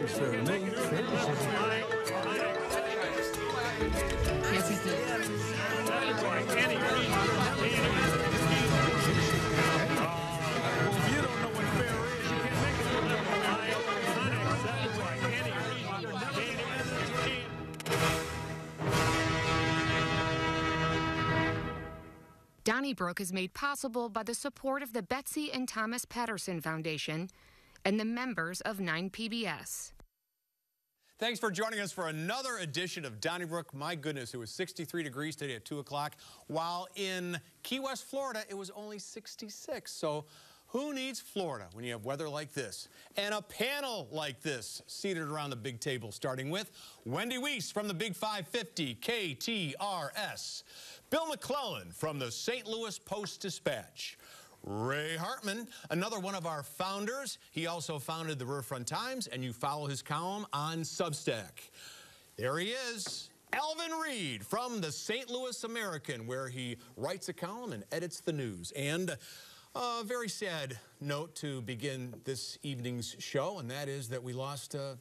He did. Donnybrook is made possible by the support of the Betsy and Thomas Patterson Foundation and the members of 9PBS. Thanks for joining us for another edition of Donnybrook. My goodness, it was 63 degrees today at 2 o'clock, while in Key West, Florida, it was only 66. So who needs Florida when you have weather like this and a panel like this seated around the big table, starting with Wendy Wiese from the Big 550 KTRS, Bill McClellan from the St. Louis Post-Dispatch, Ray Hartmann, another one of our founders. He also founded the Riverfront Times, and you follow his column on Substack. There he is, Alvin Reid from the St. Louis American, where he writes a column and edits the news. And a very sad note to begin this evening's show, and that is that we lost uh,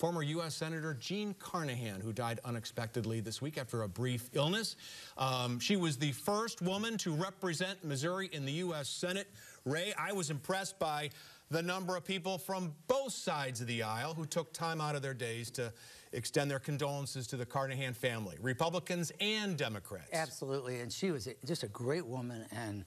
former U.S. Senator Jean Carnahan, who died unexpectedly this week after a brief illness. Um, she was the first woman to represent Missouri in the U.S. Senate. Ray, I was impressed by the number of people from both sides of the aisle who took time out of their days to extend their condolences to the Carnahan family, Republicans and Democrats. Absolutely, and she was just a great woman and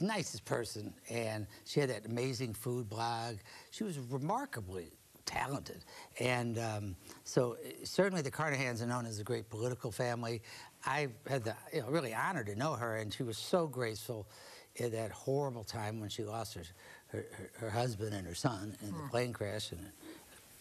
nicest person, and she had that amazing food blog. She was remarkably talented, and um, so certainly the Carnahans are known as a great political family. I had the you know, really honor to know her, and she was so graceful in that horrible time when she lost her her, her, her husband and her son in the plane crash and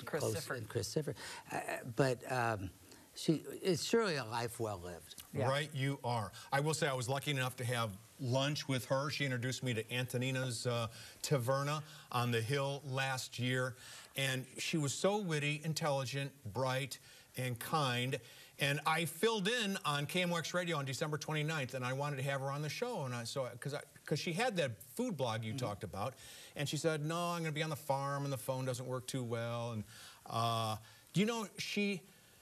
Chris close- Sifford. and Chris Sifford. Uh, but um, she it's surely a life well lived. Yeah. Right, you are. I will say I was lucky enough to have lunch with her. She introduced me to Antonino's uh, Taverna on the Hill last year. And she was so witty, intelligent, bright, and kind. And I filled in on KMOX Radio on December 29th, and I wanted to have her on the show. And I so because because she had that food blog you talked about, and she said, "No, I'm going to be on the farm, and the phone doesn't work too well." And uh, do you know she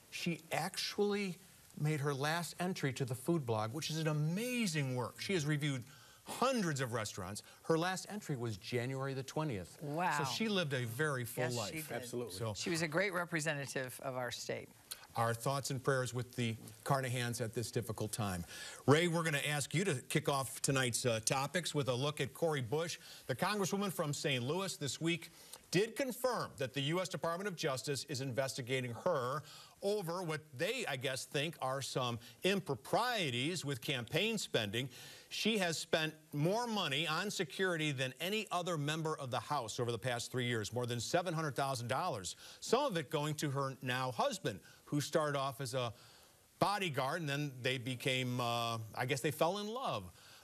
she actually made her last entry to the food blog, which is an amazing work. She has reviewed hundreds of restaurants. Her last entry was January the 20th. Wow. So she lived a very full Yes, life. she did. Absolutely. So She was a great representative of our state. our thoughts and prayers with the Carnahans at this difficult time. Ray, we're going to ask you to kick off tonight's uh, topics with a look at Cori Bush. The Congresswoman from St. Louis this week did confirm that the U.S. Department of Justice is investigating her over what they, I guess, think are some improprieties with campaign spending. She has spent more money on security than any other member of the House over the past three years, more than $700,000. Some of it going to her now husband, who started off as a bodyguard and then they became, uh, I guess they fell in love.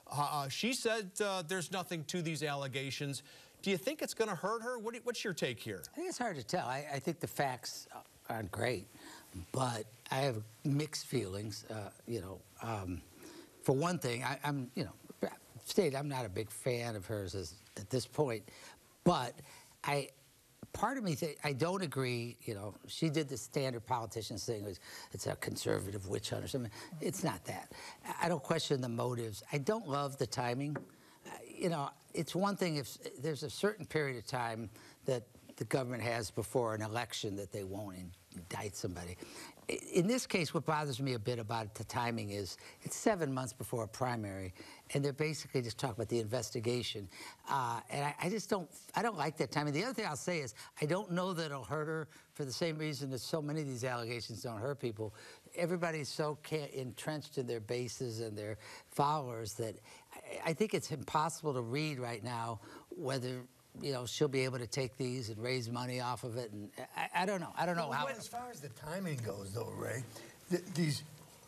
Uh, uh, she said uh, there's nothing to these allegations. Do you think it's going to hurt her? What you- what's your take here? I think it's hard to tell. I, I think the facts aren't great, but I have mixed feelings. Uh, you know, um, for one thing, I, I'm, you know, state I'm not a big fan of hers as, at this point, but I. Part of me, I don't agree. You know, she did the standard politician thing. Was it's a conservative witch hunt or something? It's not that. I- don't question the motives. I don't love the timing you know, it's one thing if there's a certain period of time that the government has before an election that they won't indict somebody. In this case, what bothers me a bit about the timing is it's seven months before a primary, and they're basically just talking about the investigation. Uh, and I, I just don't, I don't like that timing. The other thing I'll say is I don't know that it'll hurt her for the same reason that so many of these allegations don't hurt people. Everybody's so entrenched in their bases and their followers that I, I think it's impossible to read right now whether you know she'll be able to take these and raise money off of it. And I, I don't know. I don't know Well, how. as far as the timing goes, though, Ray, th- these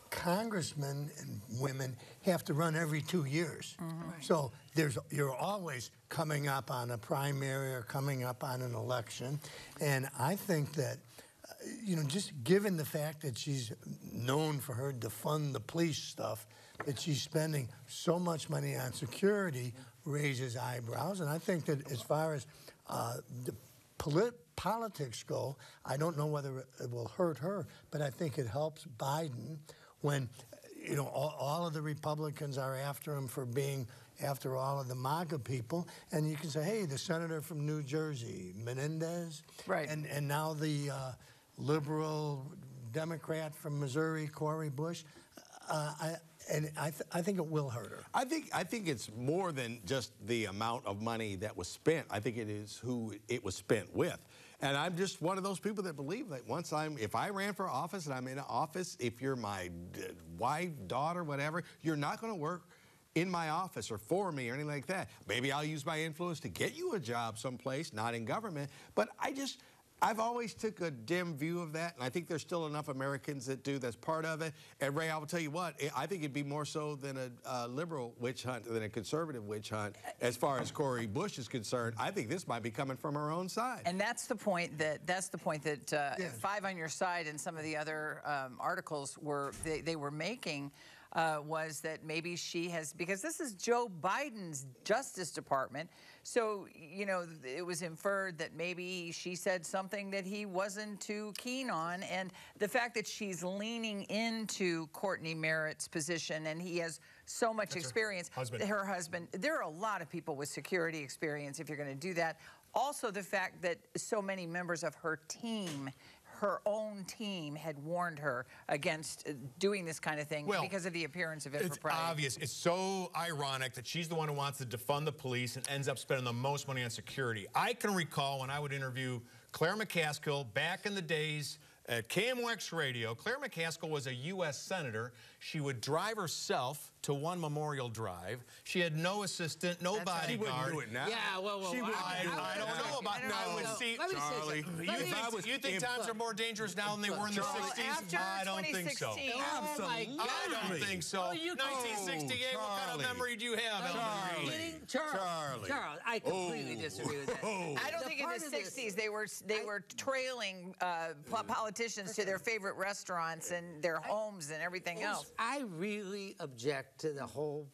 congressmen and women have to run every two years. So there's you're always coming up on a primary or coming up on an election, and I think that. uh, You know, just given the fact that she's known for her defund the police stuff, that she's spending so much money on security raises eyebrows. And I think that as far as uh, the polit- politics go, I don't know whether it will hurt her, but I think it helps Biden when, you know, all, all of the Republicans are after him for being after all of the MAGA people, and you can say, hey, the senator from New Jersey, Menendez, Right. and and now the uh, liberal Democrat from Missouri, Cori Bush. Uh, I, and I, th- I think it will hurt her. I think I think it's more than just the amount of money that was spent. I think it is who it was spent with. And I'm just one of those people that believe that once I'm, if I ran for office and I'm in office, if you're my wife, daughter, whatever, you're not going to work in my office or for me or anything like that. Maybe I'll use my influence to get you a job someplace, not in government. But I just, I've always took a dim view of that, and I think there's still enough Americans that do. That's part of it. And Ray, I will tell you what, I think it'd be more so than a uh, liberal witch hunt than a conservative witch hunt. As far as Cori Bush is concerned, I think this might be coming from our own side. And that's the point that that's the point that uh, Yeah. Five on Your Side and some of the other um, articles were they, they were making uh, was that maybe she has because this is Joe Biden's Justice Department, so you know it was inferred that maybe she said something that he wasn't too keen on, and the fact that she's leaning into Cortney Merritt's position and he has so much experience husband. her husband. There are a lot of people with security experience if you're going to do that. Also, the fact that so many members of her team, her own team, had warned her against uh, doing this kind of thing Well, because of the appearance of it. It's impropriety. obvious. It's so ironic that she's the one who wants to defund the police and ends up spending the most money on security. I can recall when I would interview Claire McCaskill back in the days at KMOX Radio. Claire McCaskill was a U.S. senator. She would drive herself to one Memorial Drive. She had no assistant, no That's right. she bodyguard. wouldn't do it now. Yeah, well, well, She well, wouldn't I, do it I don't know about I don't now. know. would No, see, let Charlie, you Let me think, I was- you think if- times are more dangerous now than they were in the Charlie, 60s? after I don't think so. 2016. Oh, my Absolutely. I don't think so. Oh, you- 1968, what kind of memory do you have, Alvin Charlie. Reid? Charles, Charlie. Charles, I completely Oh. disagree with that. Oh. I don't The think in the 60s they were they were trailing uh, politicians to their favorite restaurants and their homes and everything else. I really object to the whole,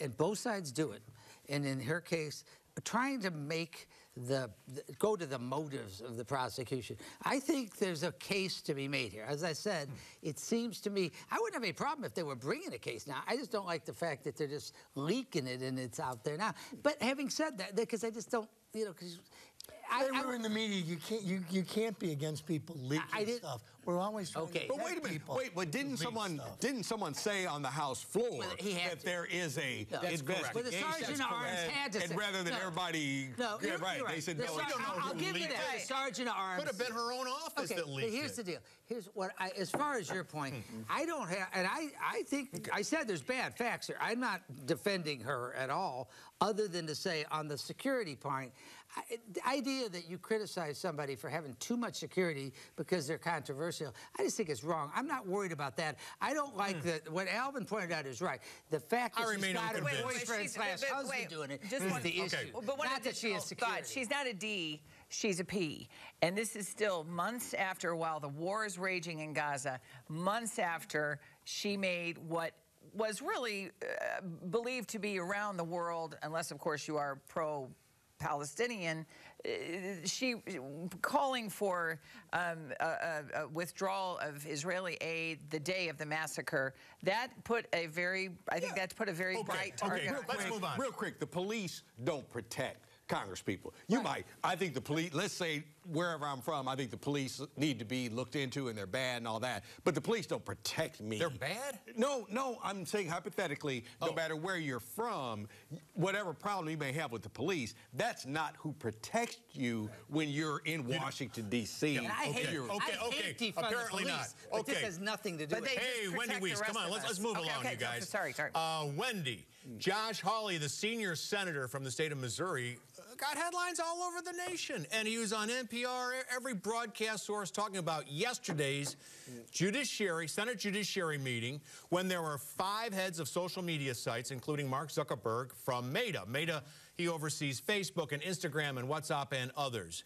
and both sides do it. And in her case, trying to make the, the go to the motives of the prosecution. I think there's a case to be made here. As I said, it seems to me I wouldn't have any problem if they were bringing a case now. I just don't like the fact that they're just leaking it and it's out there now. But having said that, because I just don't, you know, because. When we're in the media, you can't you, you can't be against people leaking I did- stuff. We're always trying Okay. to But wait a minute. Wait, but didn't someone stuff. didn't someone say on the House floor Well, he that to. there is a No. That's investigation? Well, the sergeant at arms and, had to say. and rather than No. everybody, No, yeah, you're, right. you're They said The no. ser- we I'll, I'll give you that. it. The sergeant at arms. Could have been her own office Okay, that leaked here's it. the deal. Here's what I, as far as your point, mm-hmm. I don't have, and I, I think I said there's bad facts here. I'm not defending her at all, other than to say on the security point, I, the idea that you criticize somebody for having too much security because they're controversial, I just think it's wrong. I'm not worried about that. I don't like that. What Alvin pointed out is right. The fact Hmm. I that she's remain got her unconvinced. boyfriend slash but- husband wait, doing it just is one- the Okay. issue. Well, but one not that she additional has security. thought. She's not a D, she's a P. And this is still months after, while the war is raging in Gaza, months after she made what was really uh, believed to be around the world, unless, of course, you are pro Palestinian, uh, she calling for um, a, a- a withdrawal of Israeli aid the day of the massacre. That put a very, I think that put a very Okay, bright okay, target. real Let's move on. Real quick, the police don't protect Congress people. You might. I think the police. Let's say wherever I'm from, I think the police need to be looked into and they're bad and all that. But the police don't protect me. They're bad? No, no. I'm saying hypothetically, no Oh. matter where you're from, whatever problem you may have with the police, that's not who protects you when you're in Washington D.C. And I hate, Okay, I okay, hate okay. defund Apparently the not. police, but this has nothing to do But with it. Hey, Wendy Wiese, come on, let's, let's move Okay, along, okay, you guys. sorry, sorry. Uh, Wendy, Josh Hawley, the senior senator from the state of Missouri, got headlines all over the nation. And he was on NPR, every broadcast source talking about yesterday's judiciary, Senate judiciary meeting when there were five heads of social media sites, including Mark Zuckerberg from Meta. Meta, he oversees Facebook and Instagram and WhatsApp and others.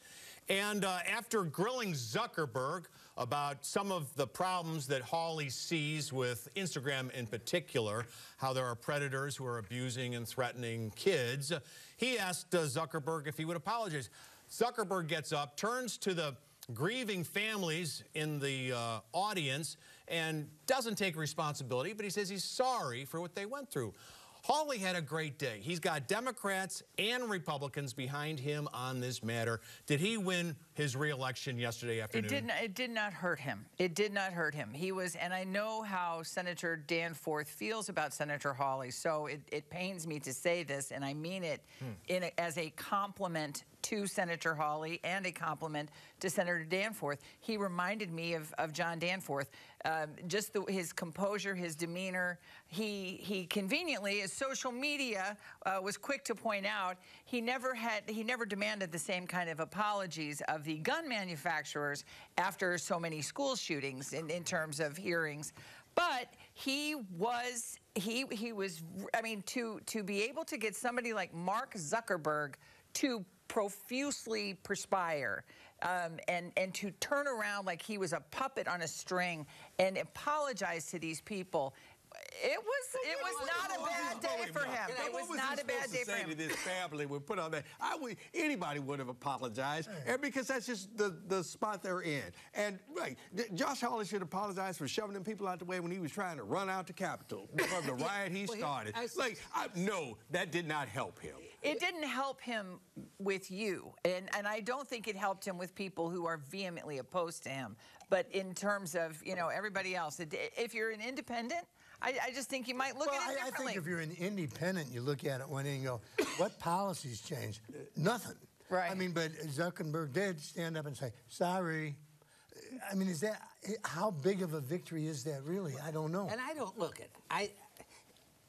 And uh, after grilling Zuckerberg about some of the problems that Hawley sees with Instagram in particular, how there are predators who are abusing and threatening kids, he asked uh, Zuckerberg if he would apologize. Zuckerberg gets up, turns to the grieving families in the uh, audience, and doesn't take responsibility, but he says he's sorry for what they went through. Hawley had a great day. He's got Democrats and Republicans behind him on this matter. Did he win his reelection yesterday afternoon? It did not, it did not hurt him. It did not hurt him. He was, and I know how Senator Danforth feels about Senator Hawley, so it, it pains me to say this, and I mean it hmm. in a, as a compliment to Senator Hawley and a compliment to Senator Danforth. He reminded me of, of John Danforth. Um, just the, his composure, his demeanor. He he conveniently, as social media uh, was quick to point out, he never had he never demanded the same kind of apologies of the gun manufacturers after so many school shootings in, in terms of hearings. But he was he he was I mean to to be able to get somebody like Mark Zuckerberg to profusely perspire um, and and to turn around like he was a puppet on a string and apologize to these people. It was it was not a bad day for him. It was not a bad day for him. to this family would put on that. I would anybody would have apologized, and because that's just the, the spot they're in. And right, Josh Hawley should apologize for shoving them people out the way when he was trying to run out the Capitol from the riot he Well, he- started. I- Like, I, no, that did not help him. It didn't help him with you, and and I don't think it helped him with people who are vehemently opposed to him. But in terms of you know everybody else, it, if you're an independent, I, I just think you might look Well, at it I, I think if you're an independent, you look at it one day and go, what policies changed? Nothing. Right. I mean, but Zuckerberg did stand up and say, sorry. I mean, is that, how big of a victory is that really? I don't know. And I don't look at I.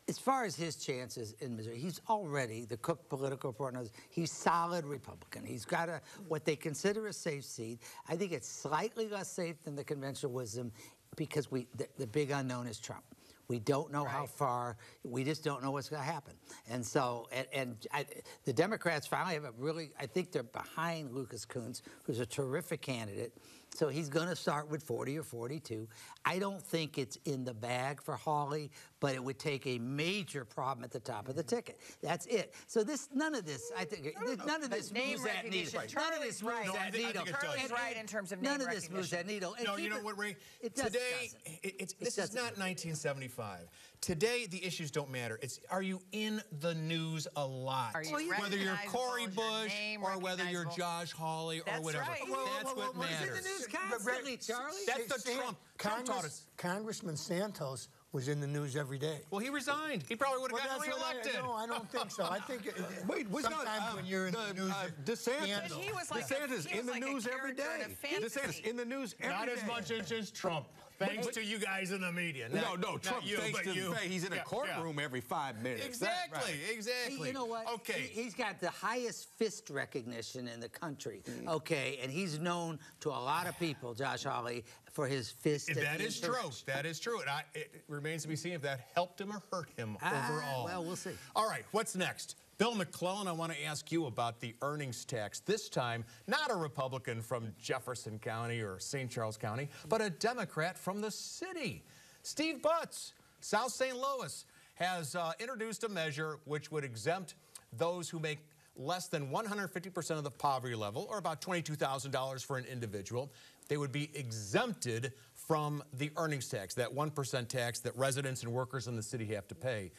As far as his chances in Missouri, he's already the Cook political report knows he's solid Republican. He's got a what they consider a safe seat. I think it's slightly less safe than the conventional wisdom because we the, the big unknown is Trump. We don't know how far. We just don't know what's going to happen. And so, and, and I, the Democrats finally have a really. I think they're behind Lucas Kunce, who's a terrific candidate. So he's going to start with 40 or 42. I don't think it's in the bag for Hawley, but it would take a major problem at the top of the ticket. That's it. So this, none of this, I think, none of this moves that needle. None of this moves that needle. think it does. Charlie's right in terms of None name of this moves that needle. And No, you know what, Ray? It Today, doesn't. it- it's, this is not 1975. Today, the issues don't matter. It's are you in the news a lot? Are you whether you're recognizable? Cori Bush name or whether you're? Josh Hawley or That's whatever. right. That's Whoa, what whoa, whoa, whoa. It's in the matters. news constantly, Charlie. That's the San- Trump. Trump taught Congress- us. Congressman Santos was in the news every day. Well, he resigned. He probably would have Well, gotten that's I- reelected. No, I don't think so. I think it- Wait, was not, sometimes uh, when you're in the, the, news, uh, DeSantis. But he was like a- DeSantis he in the like news every day. character in day. a fantasy. DeSantis in the news every Not day. as much as just Trump. Thanks to you guys in the media. No, Not- no, not Trump you, thanks but to you. the he's in a Yeah, courtroom every five minutes. Exactly, right. exactly. You know what? Okay. He, has got the highest fist recognition in the country. Okay, and he's known to a lot of people, Josh Hawley, for his fist. at That true. insurance. That is true. And I, it remains to be seen if that helped him or hurt him Ah, overall. well, we'll see. All right, what's next? Bill McClellan, I want to ask you about the earnings tax. This time, not a Republican from Jefferson County or St. Charles County, but a Democrat from the city. Steve Butz, South St. Louis, has uh, introduced a measure which would exempt those who make less than 150% of the poverty level, or about $22,000 for an individual. They would be exempted from the earnings tax, that 1% tax that residents and workers in the city have to pay.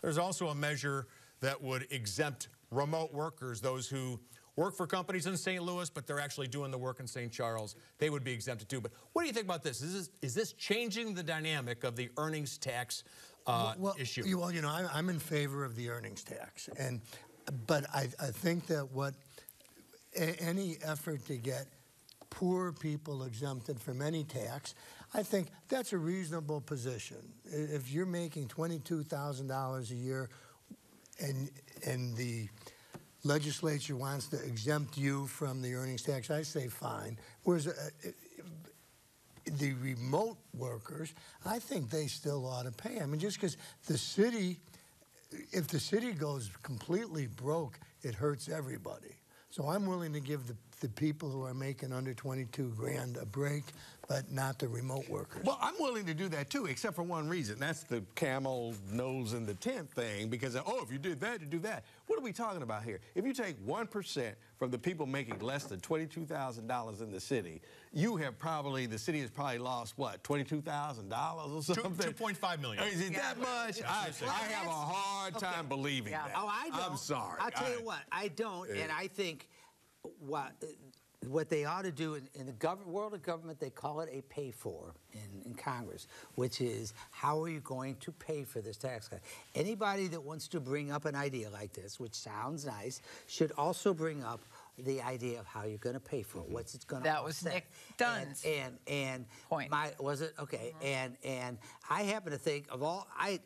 There's also a measure that would exempt remote workers, those who work for companies in St. Louis, but they're actually doing the work in St. Charles. They would be exempted too. But what do you think about this? Is this, is this changing the dynamic of the earnings tax uh, well, issue? you- Well, you know, I, I'm in favor of the earnings tax, and but I, I think that what a, any effort to get poor people exempted from any tax, I think that's a reasonable position. If you're making twenty-two thousand dollars a year, and and the legislature wants to exempt you from the earnings tax, I say fine. Whereas uh, the remote workers, I think they still ought to pay. I mean, just because the city, if the city goes completely broke, it hurts everybody. So I'm willing to give the the people who are making under 22 grand a break, but not the remote workers. Well, I'm willing to do that too, except for one reason. That's the camel nose in the tent thing, because, oh, if you did that, you do that. What are we talking about here? If you take 1% from the people making less than $22,000 in the city, you have probably, the city has probably lost, what, $22,000 or something? 2.5 million. Is it that much? I, I have a hard time believing Yeah. that. Oh, I don't. I'm sorry. I'll tell I- you what, I don't, and I think what what they ought to do in, in the world of government, they call it a pay for in, in Congress, which is how are you going to pay for this tax cut? Anybody that wants to bring up an idea like this, which sounds nice, should also bring up the idea of how you're going to pay for it. Mm-hmm. What's it going to That was Nick Dunne's and and, and point. My was it okay? Mm-hmm. And and I happen to think of all I.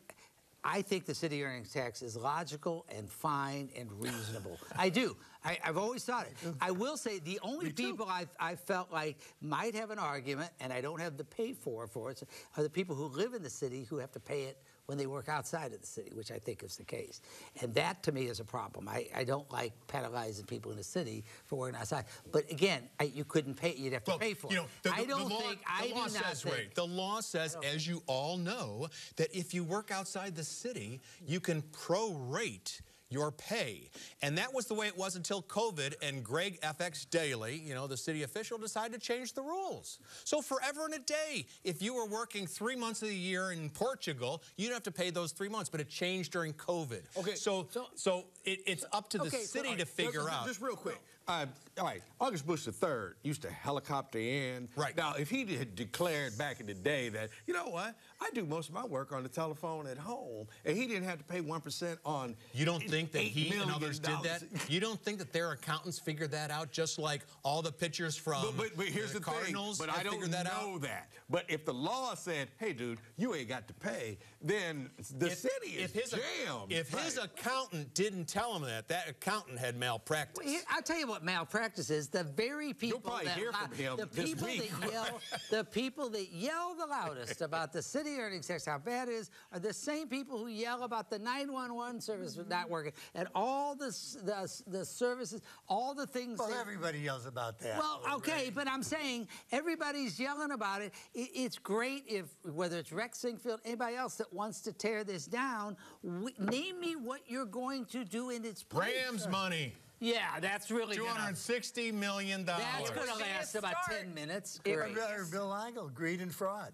I think the city earnings tax is logical and fine and reasonable. I do. I, I've always thought it. I will say the only people I've, I felt like might have an argument, and I don't have the pay for for it, are the people who live in the city who have to pay it when they work outside of the city, which I think is the case. And that to me is a problem. I, I don't like penalizing people in the city for working outside. But again, I, you couldn't pay. You'd have to Well, pay for you know, it. the, I don't the law, think. the I law says, think. Ray, the law says, as you all know, that if you work outside the city, you can prorate your pay. And that was the way it was until COVID and Greg FX Daly, you know, the city official, decided to change the rules. So forever and a day, if you were working three months of the year in Portugal, you'd have to pay those three months, but it changed during COVID. Okay, So, so, so- it, it's up to the Okay, so- city to figure out. Just real quick. Uh, all right, August Busch III used to helicopter in. Right. Now, if he had declared back in the day that, you know what, I do most of my work on the telephone at home, and he didn't have to pay 1% on. You don't think that he and others did that? You don't think that their accountants figured that out, just like all the pitchers from But, but, but here's the, Cardinals thing. But I don't figured that know out? that. But if the law said, "Hey, dude, you ain't got to pay," then the If- city is if his, jammed. If his accountant didn't tell him that, that accountant had malpractice. Well, here- I'll tell you what malpractice is. The very people that hear li- from him the people week. that yell, the people that yell the loudest about the city earnings tax, how bad it is, are the same people who yell about the 911 service mm-hmm. not working and all the the, the services, all the things. Well, that- everybody yells about that. well, okay, but I'm saying everybody's yelling about it. it. It's great if whether it's Rex Sinquefield, anybody else that wants to tear this down, we, name me what you're going to do in its place. Rams money, Yeah, that's really two gonna, hundred sixty million dollars. that's going to last about start. 10 minutes. Great. Or Bill Eigel, greed and fraud.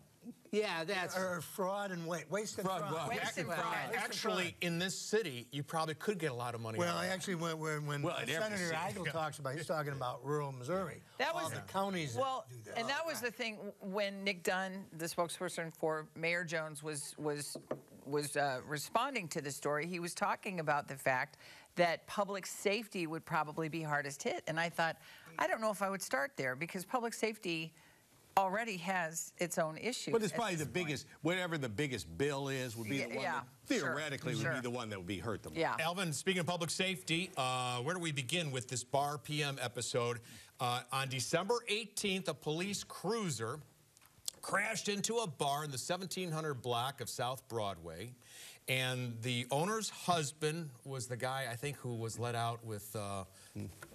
Yeah, that's. Or fraud and waste. Waste and Fraud, fraud. fraud. Waste and fraud. Actually, in this city, you probably could get a lot of money. Well, out of it. actually, when, when, when Well, Senator city. Eigel talks about, he's talking about rural Missouri. That All was the counties. that Well, do that. and that was the thing when Nick Dunne, the spokesperson for Mayor Jones, was was was uh, responding to the story. He was talking about the fact that public safety would probably be hardest hit, and I thought, I don't know if I would start there because public safety already has its own issues. But it's probably the point. biggest, whatever the biggest bill is, would be the Yeah, one yeah, that sure, theoretically would sure. be the one that would be hurt the most. Yeah. Alvin, speaking of public safety, uh, where do we begin with this Bar PM episode? Uh, on December 18th, a police cruiser crashed into a bar in the 1700 block of South Broadway. And the owner's husband was the guy, I think, who was let out with uh,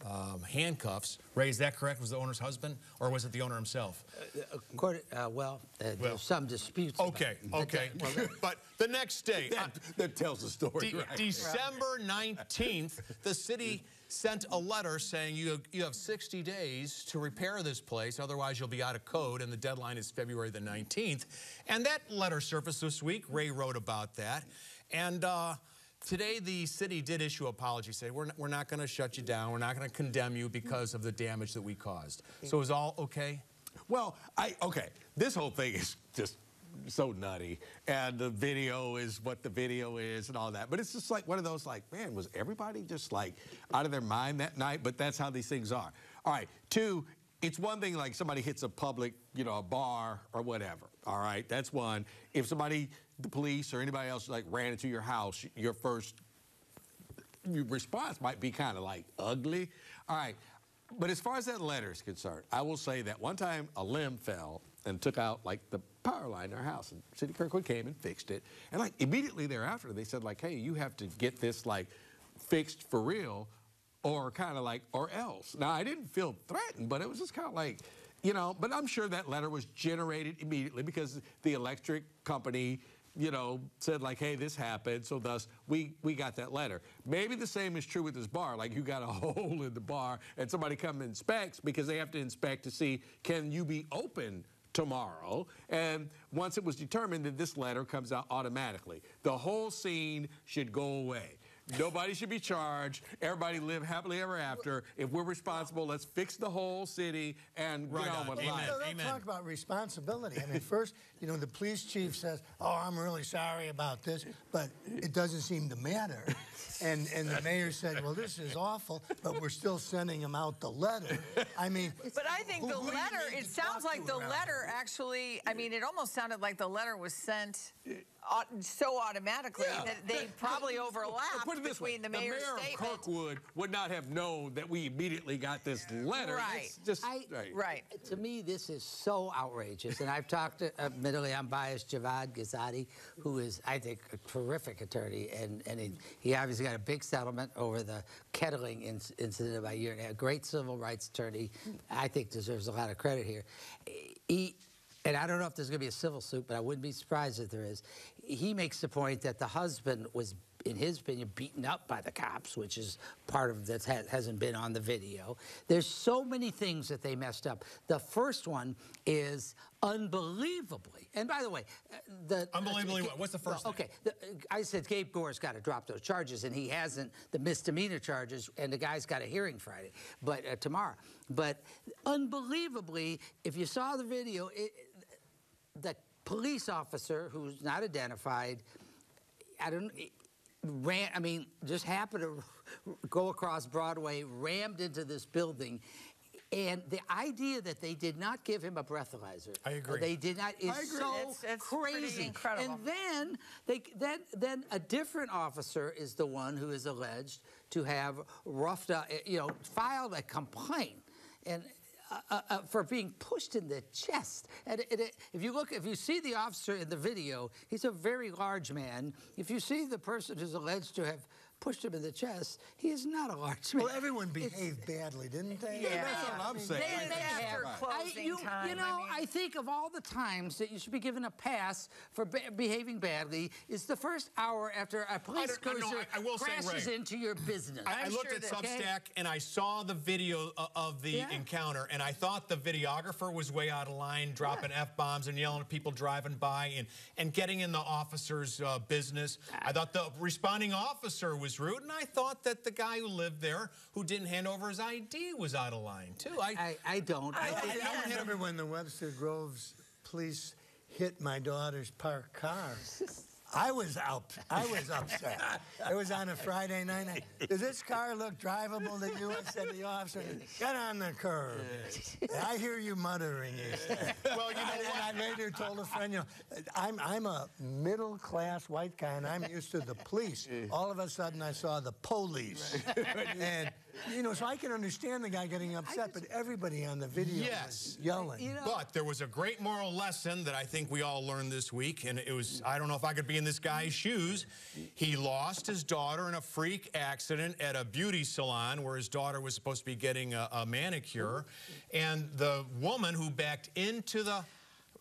um, handcuffs. Ray, is that correct? Was the owner's husband? Or was it the owner himself? According, uh, well, uh, Well, there's some disputes. Okay. Okay. but the next day, That, that tells the story, De- right? December 19th, the city sent a letter saying you have, you have 60 days to repair this place, otherwise you'll be out of code, and the deadline is February the 19th. And that letter surfaced this week. Ray wrote about that. And uh, today the city did issue an apology, saying we're not, we're not going to shut you down, we're not going to condemn you because of the damage that we caused. So is all okay? Well, I okay. This whole thing is just so nutty, and the video is what the video is, and all that. But it's just like one of those, like, man, was everybody just like out of their mind that night? But that's how these things are. All right. Two, it's one thing like somebody hits a public, you know, a bar or whatever. All right, that's one. If somebody, the police or anybody else, like ran into your house, your first response might be kind of like ugly. All right. But as far as that letter is concerned, I will say that one time a limb fell and took out like the power line in our house. And City Kirkwood came and fixed it. And like immediately thereafter, they said like, hey, you have to get this like fixed for real or kind of like, or else. Now, I didn't feel threatened, but it was just kind of like, you know, but I'm sure that letter was generated immediately because the electric company, you know, said like, hey, this happened, so thus we, we got that letter. Maybe the same is true with this bar, like you got a hole in the bar and somebody come and inspects because they have to inspect to see, can you be open tomorrow. And once it was determined that this letter comes out automatically, the whole scene should go away. Nobody should be charged. Everybody live happily ever after. If we're responsible, let's fix the whole city and Right get on on. with Amen. life. So Amen. Let's talk about responsibility. I mean, first, you know, the police chief says, "Oh, I'm really sorry about this," but it doesn't seem to matter. And and the mayor said, "Well, this is awful, but we're still sending him out the letter." I mean, But I think who- the who letter, it sounds like the letter actually, I mean, it almost sounded like the letter was sent au- so automatically Yeah. that they probably overlap Put it this way, between the mayor's mayor statement. of Kirkwood would not have known that we immediately got this letter. Right. It's just I- right. Right. To me, this is so outrageous. And I've talked to, uh, admittedly, I'm biased, Javad Khazaeli, who is, I think, a terrific attorney. And, and he, he obviously got a big settlement over the kettling inc- incident about a year and a half. Great civil rights attorney. I think deserves a lot of credit here. He, and I don't know if there's going to be a civil suit, but I wouldn't be surprised if there is. He makes the point that the husband was, in his opinion, beaten up by the cops, which is part of that ha- hasn't been on the video. There's so many things that they messed up. The first one is unbelievably, and by the way, uh, the Unbelievably what? What's the first Well. Okay, the, I said Gabe Gore's got to drop those charges, and he hasn't. The misdemeanor charges, and the guy's got a hearing Friday, but uh, tomorrow. But unbelievably, if you saw the video, it, the police officer who's not identified, I don't ran. I mean, just happened to go across Broadway, rammed into this building. And the idea that they did not give him a breathalyzer, I or agree. They did not is I agree. so It's- it's crazy. incredible. And then they then then a different officer is the one who is alleged to have roughed up, you know, filed a complaint and. Uh, uh, uh, for being pushed in the chest, and it, it, if you look, if you see the officer in the video, he's a very large man. If you see the person who's alleged to have pushed him in the chest, he is not a large man. well, everyone It's- behaved badly, didn't they? Yeah, that's all I'm saying. They- And they after have- closing I, you, time, you I know, mean- I think of all the times that you should be given a pass for be- behaving badly is the first hour after a police don't- I cruiser I- I will say, crashes into your business. I, I looked sure at that- Substack and I saw the video of the Yeah. encounter, and I thought the videographer was way out of line, dropping f bombs and yelling at people driving by and and getting in the officer's uh, business. I thought the responding officer was rude, and I thought that the guy who lived there, who didn't hand over his ID, was out of line too. I, I, I don't. I, I, think- I remember when the Webster Groves police hit my daughter's parked car. I was up. I was upset. It was on a Friday night. I, Does this car look drivable to you? I said to the officer, "Get on the curb." I hear you muttering. Said. Well, you know and I later told a friend, you know, I'm I'm a middle class white guy, and I'm used to the police. All of a sudden, I saw the police, and you know, so I can understand the guy getting upset, but everybody on the video Yes. was yelling. You know- But there was a great moral lesson that I think we all learned this week, and it was I don't know if I could be in this guy's shoes. He lost his daughter in a freak accident at a beauty salon where his daughter was supposed to be getting a, a manicure, and the woman who backed into the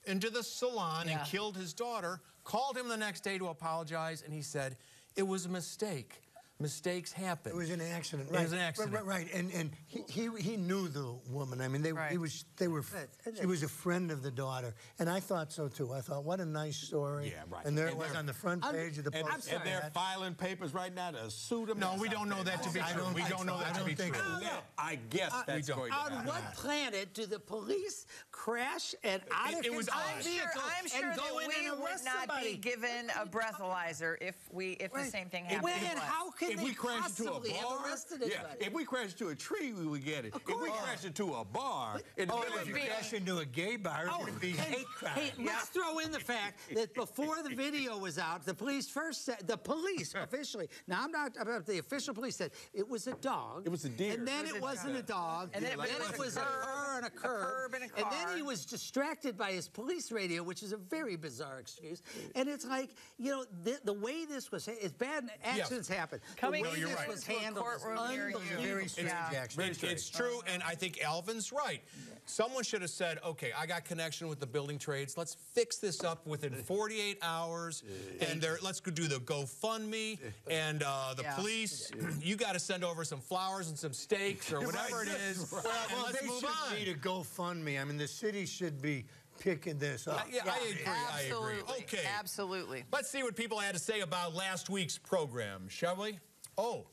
into the salon Yeah. and killed his daughter called him the next day to apologize, and he said it was a mistake. Mistakes happen. It was an accident, It right? was an accident. Right, right, right. And and he, he he knew the woman. I mean, they he Right. was they were Right. she was a friend of the daughter, and I thought so too. I thought, what a nice story. Yeah, right. And there it was on the front I'm- page of the And, Post. and they're filing papers right now to sue them. No, we don't know that to be I true. don't We don't know that to be true. so. I guess uh, that's don't. going to on what planet do the police crash and out of it was control. I'm sure, vehicle I'm sure and that go in we and would not somebody? be given a breathalyzer if we if the same thing happened. when to and how can if we crash into a bar, yeah, if we crash into a tree, we would get it. If we course. crash into a bar, in the Oh, middle if you the crash into a gay bar, oh, it would be hate crime. Hey, let's throw in the fact that before the video was out, the police first said, the police officially, now I'm not about the official police said it was a dog. It was a deer. And then It was a wasn't a dog. And then it was a curb, car and a curb. and a And then he was distracted by his police radio, which is a very bizarre excuse. And it's like, you know, the, the way this was, it's bad accidents happen. Coming way into you're right. was handled is courtroom near you. Very strange, it's true, and I think Alvin's right. Someone should have said, okay, I got connection with the building trades. Let's fix this up within 48 hours, and there, let's go do the GoFundMe, and uh, the Yeah. police, you got to send over some flowers and some steaks or whatever it is, Well, and well, let's they move should on. need a GoFundMe. I mean, the city should be picking this up. yeah, I agree, I agree. Absolutely. Okay. Absolutely. Let's see what people had to say about last week's program, shall we? Oh,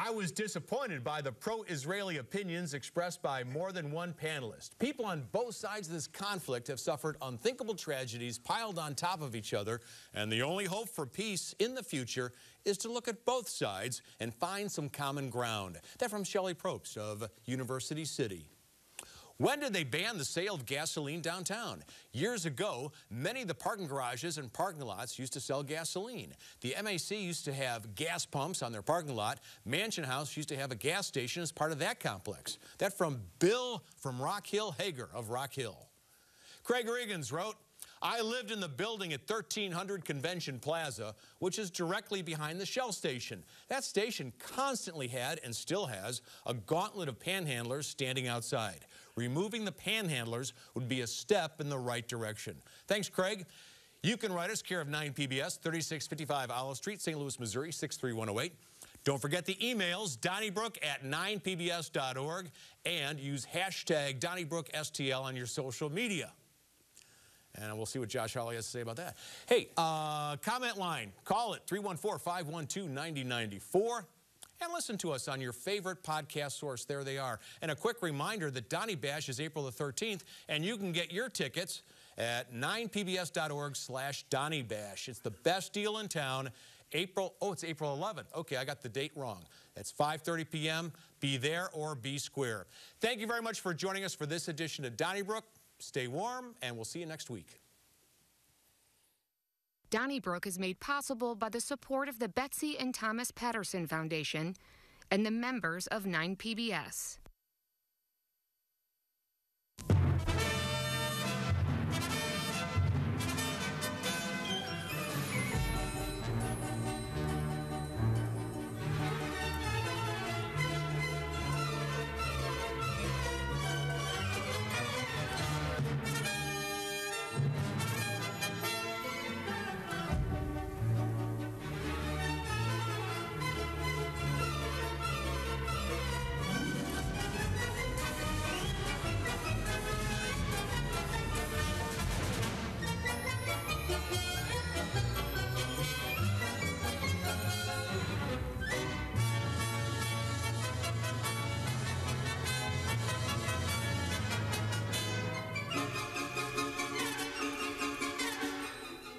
I was disappointed by the pro Israeli opinions expressed by more than one panelist. People on both sides of this conflict have suffered unthinkable tragedies piled on top of each other, and the only hope for peace in the future is to look at both sides and find some common ground. That from Shelley Probst of University City. When did they ban the sale of gasoline downtown? Years ago, many of the parking garages and parking lots used to sell gasoline. The MAC used to have gas pumps on their parking lot. Mansion House used to have a gas station as part of that complex. That from Bill from Rock Hill Hager of Rock Hill. Craig Regans wrote, I lived in the building at 1300 Convention Plaza, which is directly behind the Shell station. That station constantly had and still has a gauntlet of panhandlers standing outside. Removing the panhandlers would be a step in the right direction. Thanks, Craig. You can write us care of 9PBS, 3655 Olive Street, St. Louis, Missouri, 63108. Don't forget the emails, Donnybrook at 9pbs.org, and use hashtag DonnyBrookSTL on your social media. And we'll see what Josh Hawley has to say about that. Hey, uh, comment line, call it 314 512 9094. And listen to us on your favorite podcast source. There they are. And a quick reminder that Donny Bash is April the 13th, and you can get your tickets at 9pbs.org slash Donny Bash. It's the best deal in town. April, oh, it's April 11th. Okay, I got the date wrong. That's 5.30 p.m. Be there or be square. Thank you very much for joining us for this edition of Donnybrook. Stay warm, and we'll see you next week. Donnybrook is made possible by the support of the Betsy and Thomas Patterson Foundation and the members of 9PBS.